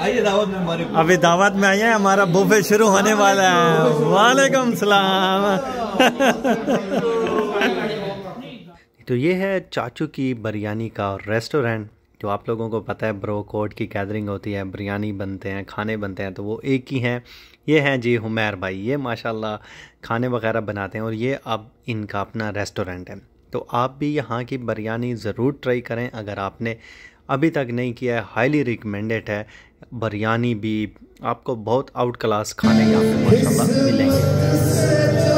आइए दावत में हमारे अभी दावत में आइए हमारा बुफे शुरू होने वाला है। वालेकुम सलाम। तो ये है चाचू की बिरयानी का रेस्टोरेंट जो आप लोगों को पता है ब्रो कोर्ट की गैदरिंग होती है बिरयानी बनते हैं खाने बनते हैं तो वो एक ही हैं। ये हैं जी हुमैर भाई ये माशाल्लाह खाने वगैरह बनाते हैं और ये अब इनका अपना रेस्टोरेंट है। तो आप भी यहाँ की बिरयानी ज़रूर ट्राई करें अगर आपने अभी तक नहीं किया है हाईली रिकमेंडेड है बिरयानी भी आपको बहुत आउट क्लास खाने यहाँ पे माशाल्लाह मिलेंगे।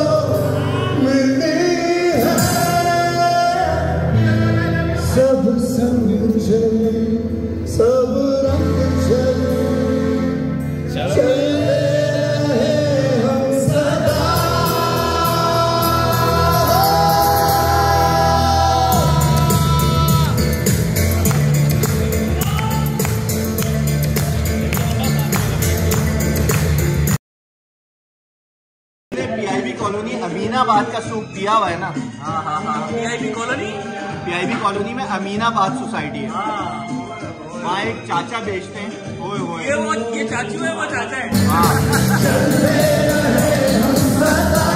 का सूप पिया हुआ है ना? पी आई हाँ। Colony P I PIB colony में अमीनाबाद सोसाइटी है। वहाँ एक चाचा बेचते हैं। ओए ओए ये वो ये चाचू है वो चाचा है। हाँ।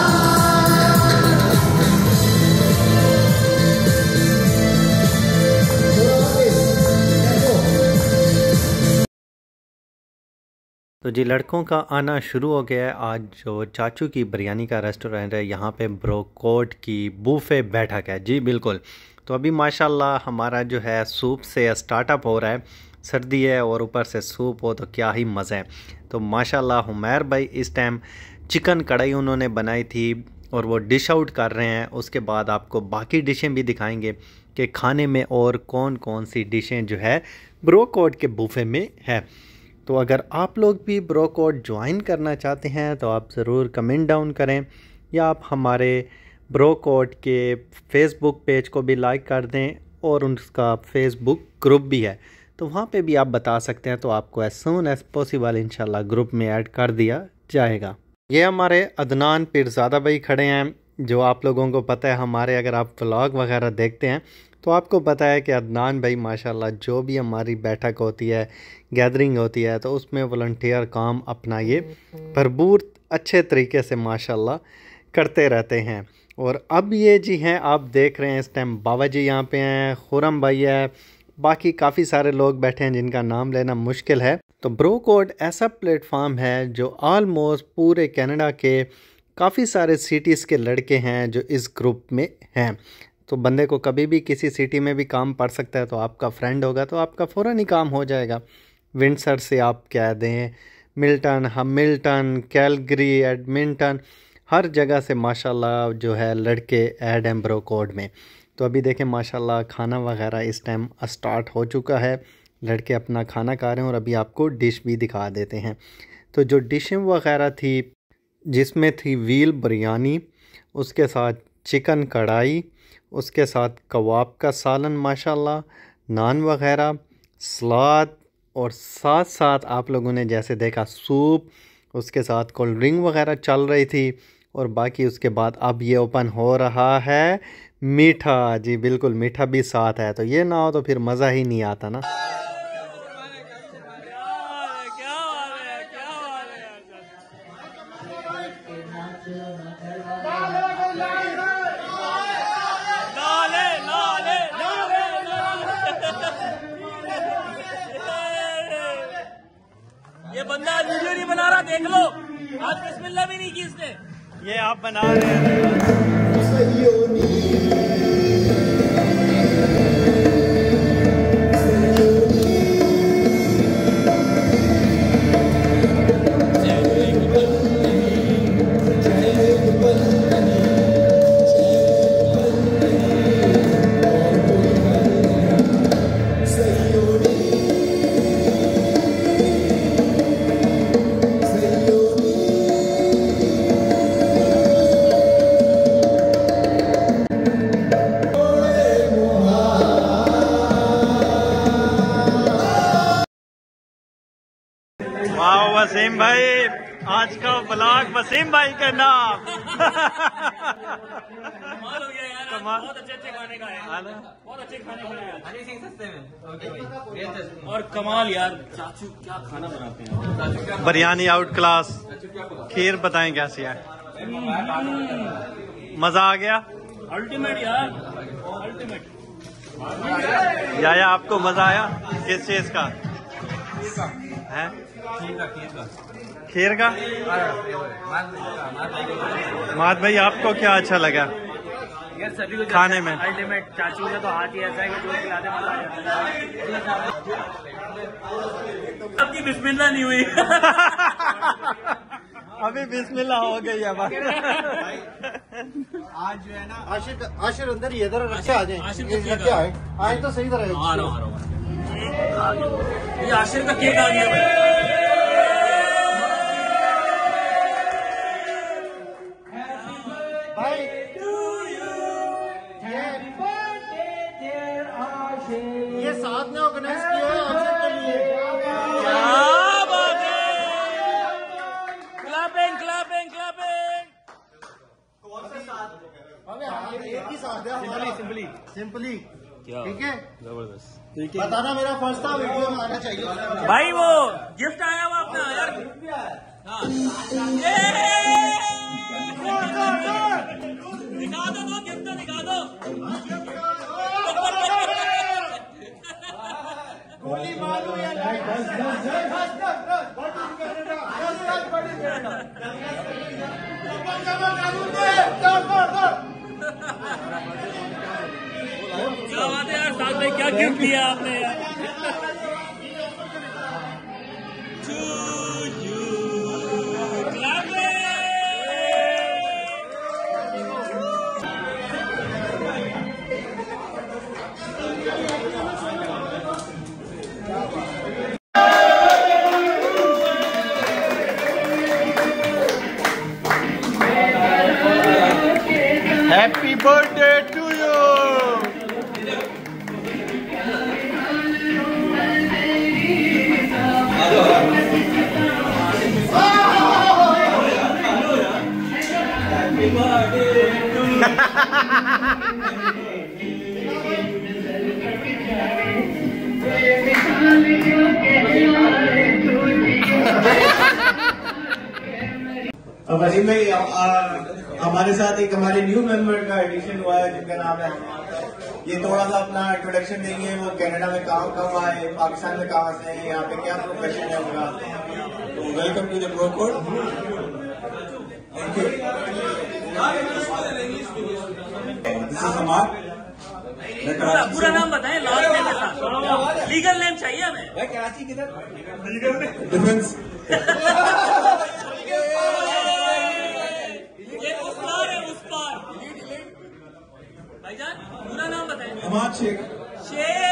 तो जी, लड़कों का आना शुरू हो गया है। आज जो चाचू की बिरयानी का रेस्टोरेंट है, यहाँ पे ब्रोकोट की बूफे बैठक है। जी, बिल्कुल। तो अभी माशाल्लाह हमारा जो है, सूप से स्टार्टअप हो रहा है। सर्दी है और ऊपर से सूप हो तो क्या ही मज़ा है। तो माशाल्लाह हुमैर भाई, इस टाइम चिकन कढ़ाई उन्होंने बनाई थी और वो डिश आउट कर रहे हैं। उसके बाद आपको बाकी डिशें भी दिखाएँगे कि खाने में और कौन कौन सी डिशें जो है ब्रोकोट के बूफे में है। तो अगर आप लोग भी ब्रो कोड ज्वाइन करना चाहते हैं तो आप ज़रूर कमेंट डाउन करें या आप हमारे ब्रो कोड के फेसबुक पेज को भी लाइक कर दें और उसका फेसबुक ग्रुप भी है। तो वहाँ पे भी आप बता सकते हैं तो आपको एज सुन एज पॉसिबल इंशाल्लाह ग्रुप में ऐड कर दिया जाएगा। ये हमारे अदनान पिरज़ादा भाई खड़े हैं, जो आप लोगों को पता है, हमारे अगर आप व्लॉग वगैरह देखते हैं तो आपको पता है कि अदनान भाई, माशाल्लाह, जो भी हमारी बैठक होती है गैदरिंग होती है तो उसमें वॉल्टियर काम अपना ये भरपूर अच्छे तरीके से, माशाल्लाह, करते रहते हैं। और अब ये जी हैं, आप देख रहे हैं, इस टाइम बाबा जी यहाँ पे हैं, खुरम भाई है, बाकी काफ़ी सारे लोग बैठे हैं जिनका नाम लेना मुश्किल है। तो ब्रो कोड ऐसा प्लेटफॉर्म है जो ऑलमोस्ट पूरे कनाडा के काफ़ी सारे सिटीज़ के लड़के हैं जो इस ग्रुप में हैं। तो बंदे को कभी भी किसी सिटी में भी काम पड़ सकता है तो आपका फ्रेंड होगा तो आपका फ़ौर ही काम हो जाएगा। विंडसर से आप कह दें? मिल्टन हम मिल्टन कैलगरी एडमिंटन हर जगह से माशाल्लाह जो है लड़के एड हैं ब्रो कोड में। तो अभी देखें, माशाल्लाह खाना वगैरह इस टाइम स्टार्ट हो चुका है। लड़के अपना खाना खा रहे हैं और अभी आपको डिश भी दिखा देते हैं। तो जो डिशें वगैरह थी, जिसमें थी व्हील बिरयानी उसके साथ चिकन कढ़ाई उसके साथ कबाब का सालन, माशाल्लाह, नान वगैरह, सलाद और साथ साथ आप लोगों ने जैसे देखा सूप, उसके साथ कोल्ड ड्रिंक वगैरह चल रही थी और बाकी उसके बाद अब ये ओपन हो रहा है मीठा। जी, बिल्कुल मीठा भी साथ है तो ये ना हो तो फिर मज़ा ही नहीं आता ना। ये बंदा आज वीडियो नहीं बना रहा देख लो। आज बिस्मिल्लाह भी नहीं की इसने। ये आप बना रहे हैं। वसीम भाई आज का ब्लॉग वसीम भाई के नाम। कमाल हो गया यार कमाल। बहुत अच्छे अच्छे खाने का है। ना? बहुत अच्छे खाने का है। और कमाल यार चाचू क्या खाना बनाते हैं? बिरयानी आउट क्लास खीर बताएँ कैसी है? मज़ा आ गया? अल्टीमेट यार अल्टीमेट याया आपको मज़ा आया? किस चीज़ का। है? खीर का? माद भाई आपको क्या अच्छा लगा? यार सभी को खाने में। अल्टीमेट चाचू का तो हाथ ही ऐसा है कि जो खिलाते मज़ा आ जाता है। सबकी नहीं हुई। अभी बिस्मिल्ला हो गई है बस आज जो है ना आशिर आशिर अंदर ही इधर रखे आ जाए। आशिर ये आए आए तो सही तरह आ रहा हूँ ये आशिर का केक आ गया भाई। ये साथ में ऑर्गेनाइज किया है आशिर के लिए। क्या बात है। क्लैपिंग क्लैपिंग क्लैपिंग हमें हाँ, एक ही साथ है हमारा। Simply simply. क्या ठीक है ज़बरदस्त ठीक है बताना मेरा फ़र्स्ट था वीडियो में आना चाहिए भाई वो गिफ्ट आया हुआ अपना यार हाँ। दिखा दो दो गिफ्ट दिखा दो गोली मारो या लाइट क्या गिफ्ट दिया आपने यार भाई हमारे साथ एक हमारे न्यू मेंबर का एडिशन हुआ है, जिनका नाम है ये थोड़ा सा अपना इंट्रोडक्शन देंगे, वो कनाडा में काम कब आए, पाकिस्तान में कहाँ से हैं, यहाँ पे क्या प्रोफेशन है उनका? तो welcome to the Bro Code thank you पूरा कराची नाम बताएँ लास्ट नेम के साथ लीगल नेम चाहिए हमें। ये उस पार है उस पार। भाईजान पूरा नाम बताएँ। हमाद शेख। शेर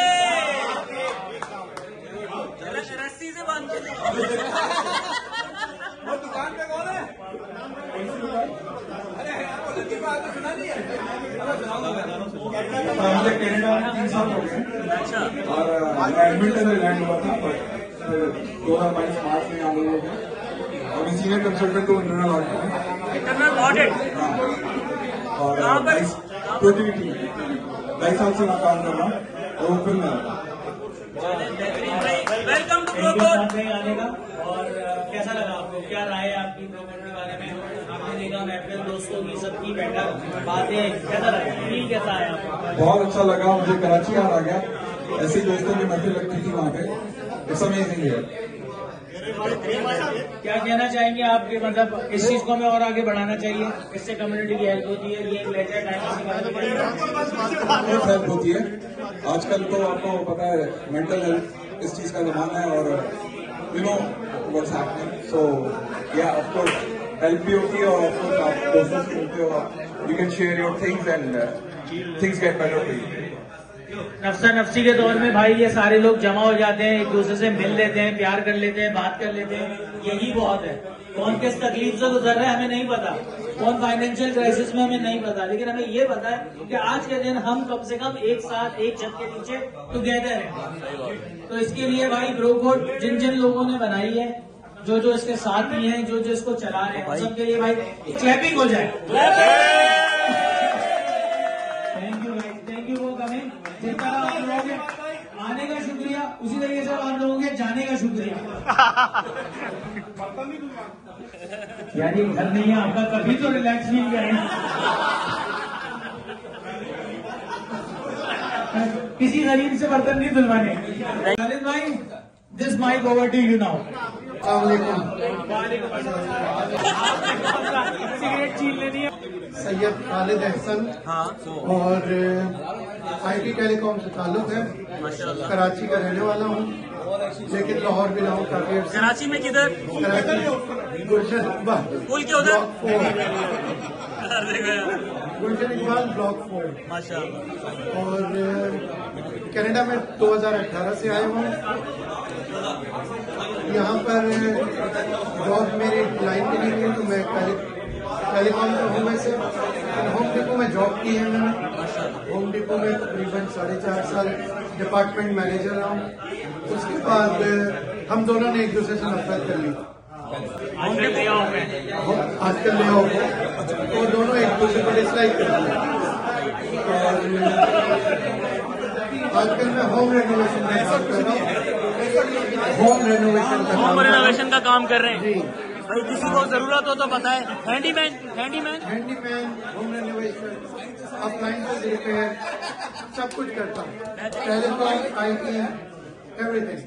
रस- रस्सी से बाँध के मुझे कनाडा में तीन साल हो गए। अच्छा। और एडमिंटन में लैंड हुआ था बट दो हज़ार बाईस मार्च में यहाँ लोग और मैं सीनियर कंसल्टेंट हूँ। इंटरनल ऑडिट में इंटरनल ऑडिट और कहाँ बाईस साल से मैं काम कर रहा हूँ और ओपन में वेलकम टू आने का और कैसा लगा आपको? क्या राय है आपकी प्रोग्राम के बारे में आपने देखा महफिल दोस्तों की सबकी बैठक बातें कैसा फील कैसा आया बहुत अच्छा लगा मुझे कराची आ गया। ऐसे दोस्तों की महफिल लगती थी वहाँ पे। इट्स अमेजिंग है क्या कहना चाहेंगे आपके? मतलब इस चीज़ को हमें और आगे बढ़ाना चाहिए। इससे कम्युनिटी की हेल्प होती है ये एक लेजर टाइम हेल्प होती है। आजकल तो आपको पता है मेंटल हेल्थ इस चीज़ का जमाना है और you know what's happening so yeah of course help भी होती है और ऑफ़ कोर्स आप दोस्तों से मिलते हो you can share your things and things get better नफसा नफसी के दौर में भाई ये सारे लोग जमा हो जाते हैं, एक दूसरे से मिल लेते हैं, प्यार कर लेते हैं, बात कर लेते हैं। यही बहुत है। कौन किस तकलीफ़ से गुजर रहा है हमें नहीं पता। कौन फाइनेंशियल क्राइसिस में हमें नहीं पता। लेकिन हमें ये पता है कि आज के दिन हम कम से कम एक साथ, एक छत के नीचे टुगेदर हैं। तो इसके लिए भाई ब्रो कोड जिन जिन लोगों ने बनाई है जो जो इसके साथ ही हैं जो जो इसको चला रहे हैं सबके लिए भाई क्लैपिंग हो जाए। थैंक यू भाई। थैंक यू वो कमिंग जितना आप लोगों आने का शुक्रिया। उसी तरीके से आप लोगों के जाने का शुक्रिया। यार ये घर नहीं है आपका कभी तो रिलैक्स नहीं करें किसी गरीब से बर्तन नहीं धुलवाने। गरीब भाई this mic over to you now cigarette छीन लेनी है। सैयद खालिद अहसन और आई टी टेलीकॉम से ताल्लुक है। कराची का रहने वाला हूँ। लेकिन लाहौर भी रहा हूँ काफ़ी कराची में किधर? कराची। गुलशन इकबाल। पुल के उधर? Block four. Gulshan Iqbal block four. और कनाडा में 2018 से आया हूँ। यहाँ पर जॉब मेरी लाइन में नहीं हुई तो मैं टेली टेलीकॉम में हूँ वैसे। होम डिपो में जॉब की है मैंने। होम डिपो में तकरीबन साढ़े चार साल डिपार्टमेंट मैनेजर रहा हूँ। उसके बाद हम दोनों ने एक दूसरे से नफरत कर ली। आजकल ले आओ तो दोनों एक दूसरे को डिसलाइक कर और आजकल मैं होम रेनोवेशन का काम कर होम रेनोवेशन का होम काम रेनोवेशन का काम कर रहे हैं। भाई किसी को ज़रूरत हो तो बताए। Handyman handyman handyman home renovation appliances repair सब कुछ करता हूँ। टेलीकॉम आई टी एवरीथिंग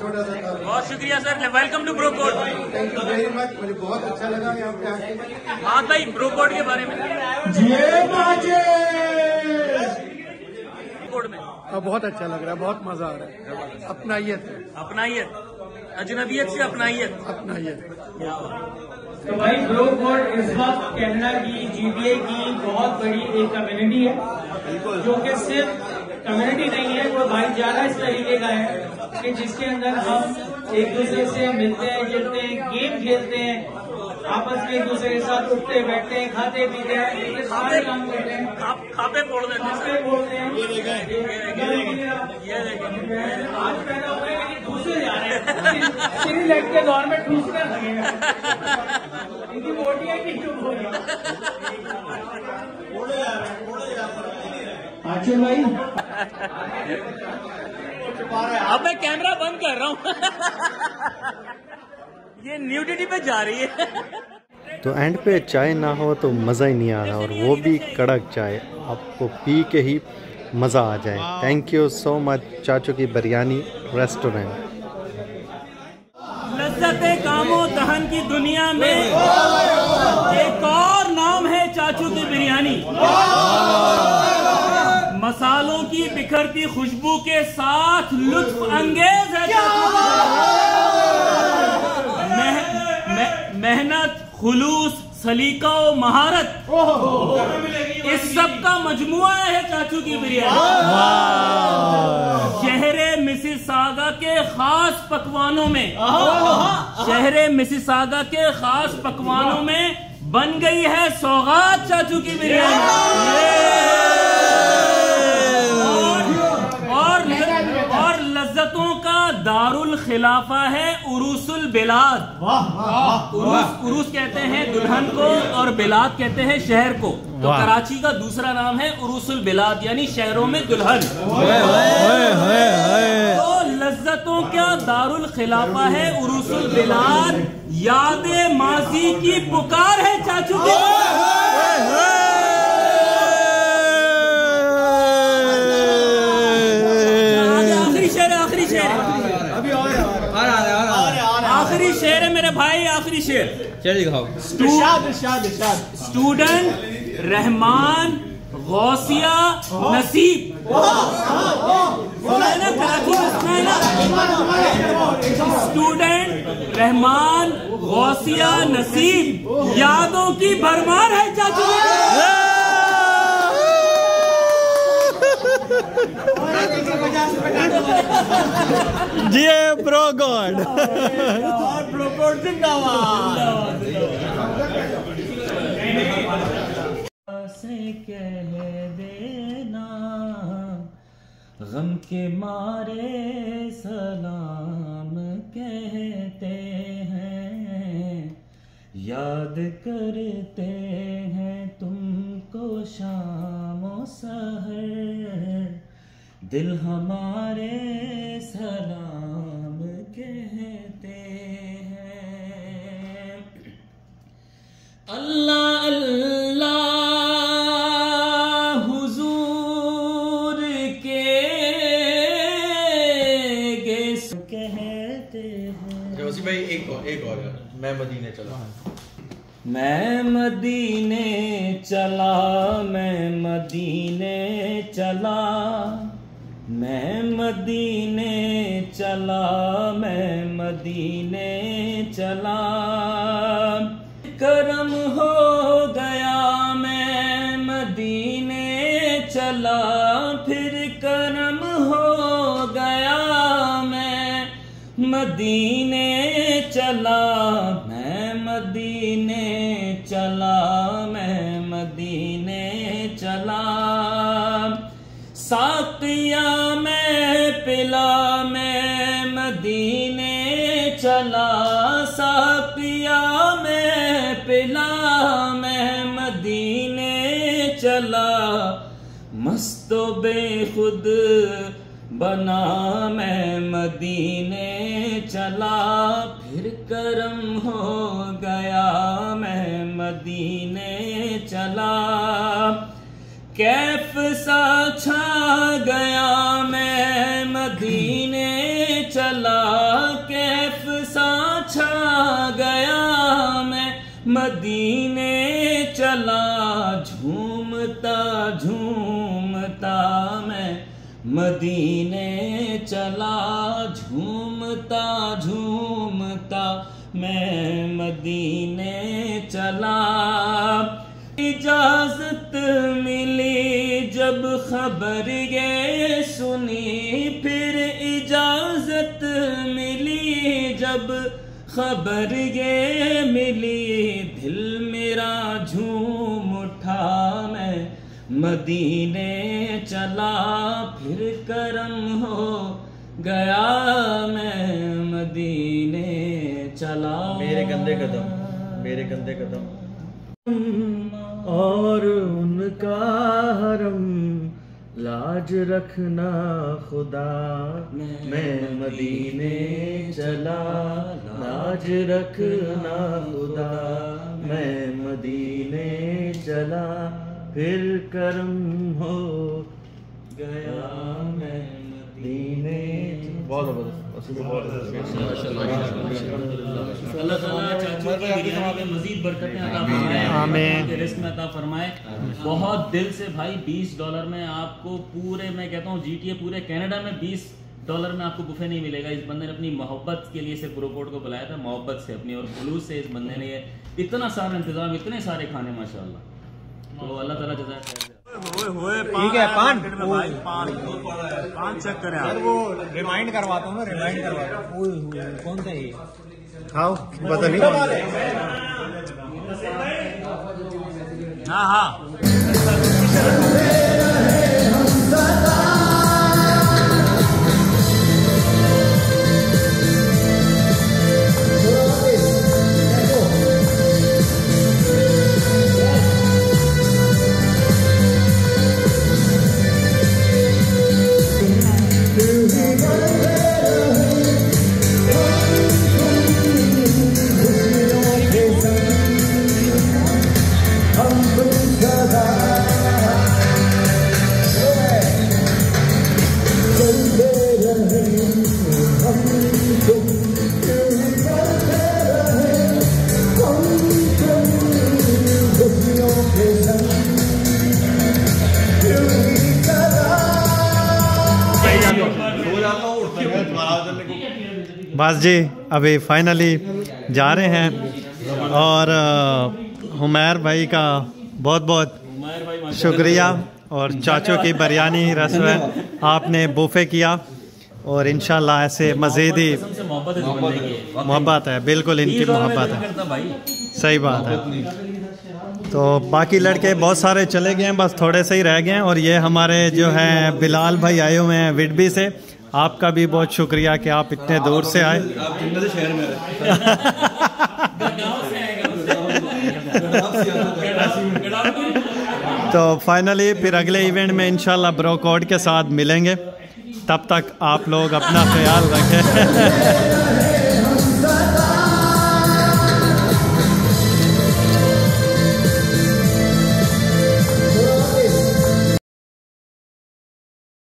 छोटा सा काम बहुत शुक्रिया sir welcome to Bro Code thank you very much मुझे बहुत अच्छा लगा यहाँ पे आके। हाँ भाई ब्रोकोड के बारे में। कोड में? अब बहुत अच्छा लग रहा है बहुत मज़ा आ रहा है। अपनाइयत है अपनाइयत अजनबियत से अपनाइयत अपनाइयत है तो भाई ब्रो कोड इस वक्त कनाडा की जीबीए की बहुत बड़ी एक कम्युनिटी है जो कि सिर्फ़ कम्युनिटी नहीं है वो भाईचारा इस तरीके का है कि जिसके अंदर हम एक दूसरे से मिलते हैं जुलते हैं गेम खेलते हैं आपस में एक दूसरे के साथ उठते बैठते हैं खाते पीते हैं ये सारे काम करते हैं। आप खापे फोड़ देते हैं खाते बोलते हैं। ये ये देखें आज पैदा हुए लेकिन दूसरे जा रहे हैं। श्री लेट के दौर में ठूसने लगेगा इनकी बोटियाँ की चुप हो गई आचल भाई। अब मैं कैमरा बंद कर रहा हूँ। ये न्यूडिटी पे जा रही है। तो एंड पे चाय ना हो तो मज़ा ही नहीं आ रहा और वो भी कड़क चाय आपको पी के ही मज़ा आ जाए। थैंक यू सो मच चाचू की बिरयानी रेस्टोरेंट लज्जत कामो दहन की दुनिया में। एक और नाम है चाचू की बिरयानी। मसालों की बिखरती खुशबू के साथ लुत्फ अंगेज है चाचू की बिरयानी। मेह- मेह- मेहनत खुलूस सलीका और महारत। इस सब का मजमुआ है चाचू की बिरयानी। शहरे मिसिसागा के खास पकवानों में शहरे मिसिसागा के खास पकवानों में बन गई है सौगात चाचू की बिरयानी और और लज्जतों का दारुल खिलाफा है उरूसुल बिलाद उरूस उरूस कहते हैं दुल्हन को और बिलाद कहते हैं शहर को तो कराची का दूसरा नाम है उरूसुल बिलाद यानी शहरों में दुल्हन तो लज्जतों का दारुल खिलाफा है उरूसुल बिलाद याद माजी की पुकार है चाचू की आगे आखिरी शेर है आखिरी शेर आखिरी शेर है मेरे भाई आखिरी शेर। स्टूडेंट रहमान गौसिया नसीब। है है स्टूडेंट रहमान गौसिया नसीब। यादों की भरमार है चाचू। जी ब्रो गॉड से कह देना, गम के मारे सलाम कहते हैं, याद करते हैं तुमको शाम सहर। दिल हमारे सलाम। चला फिर करम हो गया मैं। मदीने चला बेखुद बना मैं मदीने चला। फिर करम हो गया मैं मदीने चला। कैफ सा छा गया मदीने चला, झूमता झूमता। मैं मदीने चला। इजाज़त मिली जब खबर ये सुनी, फिर इजाज़त मिली जब खबर ये मिली। दिल मेरा झूम उठा, मैं मदीने चला फिर करम हो गया मैं मदीने चला। मेरे कंधे कदम मेरे कंधे कदम। और उनका हरम लाज रखना खुदा। मैं मदीने चला लाज रखना खुदा। मैं मदीने चला फिर करम हो गया मैं मदीने। बहुत बहुत दिल से भाई 20 डॉलर में आपको पूरे मैं कहता हूँ जीटीए पूरे कनाडा में 20 डॉलर में आपको बुफे नहीं मिलेगा। इस बंदे ने अपनी मोहब्बत के लिए सिर्फ़ ब्रोकोट को बुलाया था मोहब्बत से अपनी और खुलूस से इस बंदे ने इतना सारा इंतज़ाम इतने सारे खाने माशाल्लाह। तो अल्लाह ताला जज़ा ठीक है पान पान। चेक करें सर वो रिमाइंड करवाता हूँ ना रिमाइंड करवाता हूँ। कौन सा ये? खाओ पता नहीं। हाँ हाँ। बस जी, अभी फाइनली जा रहे हैं। और हुमैर भाई का बहुत बहुत शुक्रिया। और चाचों की बिरयानी रेस्टोरेंट आपने बुफे किया। और इंशाल्लाह ऐसे मज़ीद ही मोहब्बत है। बिल्कुल इनकी मोहब्बत है। सही बात है। तो बाकी लड़के बहुत सारे चले गए हैं। बस थोड़े से ही रह गए हैं। और ये हमारे जो हैं बिलाल भाई आए हुए हैं विडबी से। आपका भी बहुत शुक्रिया कि आप इतने दूर से आए। तो फाइनली फिर अगले इवेंट में इंशाल्लाह ब्रोकॉड के साथ मिलेंगे। तब तक आप लोग अपना ख्याल रखें।